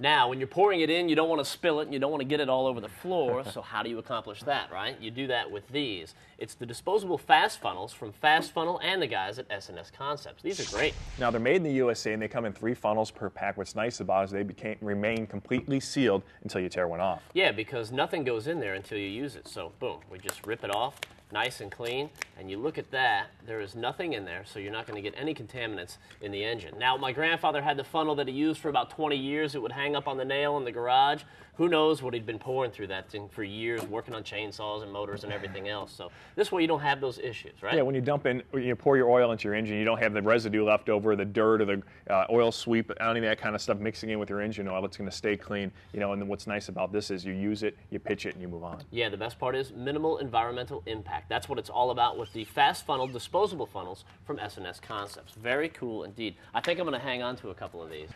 Now, when you're pouring it in, you don't want to spill it and you don't want to get it all over the floor. so, how do you accomplish that, right? You do that with these. It's the disposable fast funnels from Fast Funnel and the guys at SNS Concepts. These are great. Now they're made in the USA and they come in three funnels per pack. What's nice about it is they became, remain completely sealed until you tear one off. Yeah, because nothing goes in there until you use it. So, boom, we just rip it off, nice and clean. And you look at that, there is nothing in there, so you're not going to get any contaminants in the engine. Now, my grandfather had the funnel that he used for about 20 years. It would hang up on the nail in the garage. Who knows what he'd been pouring through that thing for years, working on chainsaws and motors and everything else. So, this way you don't have those issues, right? Yeah, when you dump in, you pour your oil into your engine, you don't have the residue left over, the dirt or the uh, oil sweep, any of that kind of stuff mixing in with your engine oil. It's going to stay clean. You know, and then what's nice about this is you use it, you pitch it, and you move on. Yeah, the best part is minimal environmental impact. That's what it's all about with the fast funnel disposable funnels from SNS Concepts. Very cool indeed. I think I'm going to hang on to a couple of these.